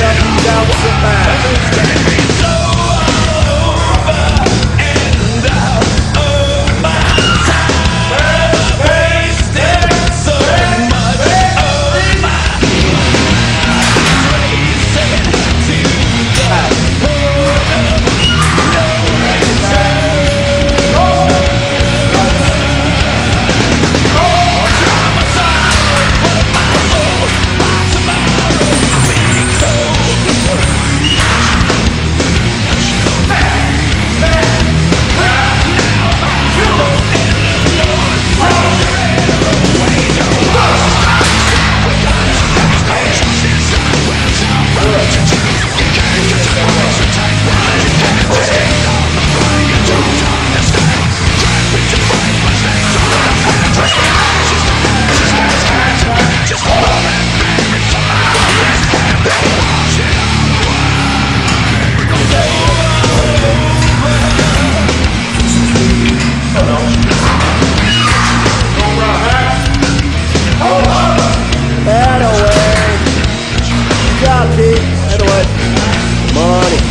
that I knew that wasn't job, Pete. Head. Money.